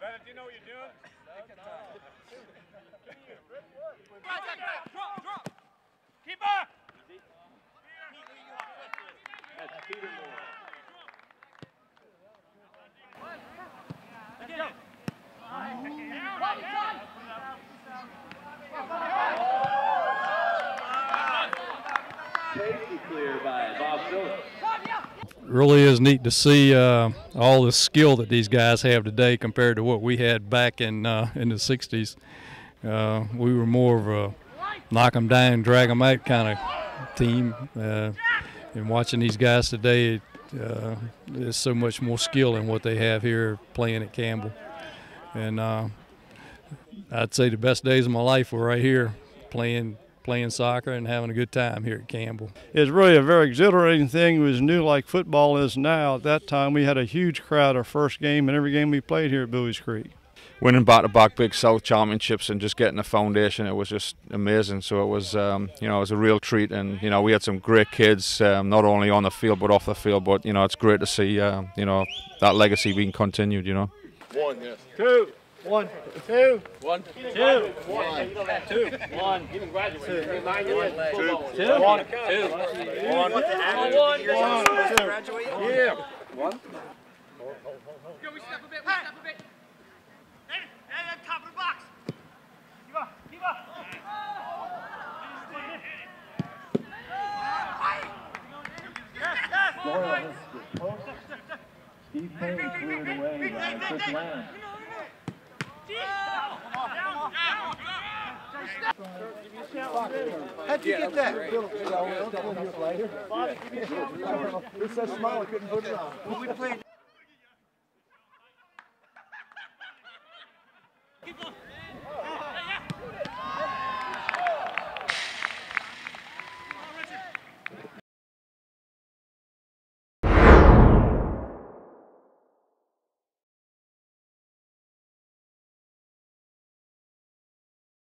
Bennett, do you know what you're doing? Drop, drop. Keep up! That's Peter Really is neat to see uh, all the skill that these guys have today compared to what we had back in uh, in the '60s. Uh, we were more of a knock 'em down, drag 'em out kind of team. Uh, and watching these guys today, uh, there's so much more skill in what they have here playing at Campbell. And uh, I'd say the best days of my life were right here playing playing soccer and having a good time here at Campbell. It's really a very exhilarating thing. It was new like football is now. At that time, we had a huge crowd our first game and every game we played here at Buies Creek. winning back-to-back Big South championships and just getting the foundation, it was just amazing. So it was, um, you know, it was a real treat, and you know, we had some great kids, um, not only on the field but off the field. But you know, it's great to see, uh, you know, that legacy being continued. You know. One, yes. Two, one, two, One. two, Two. One. You can graduate. Two. Remind you that. Two. Two. One. Two. One. One. Yeah. One. Go, we step a bit, we step a bit. David, David, top of the box. Keep up, keep up. Steve Payne cleared away by Chris Lamb. How'd you get that? It's so small I couldn't put it on. We played Keep going.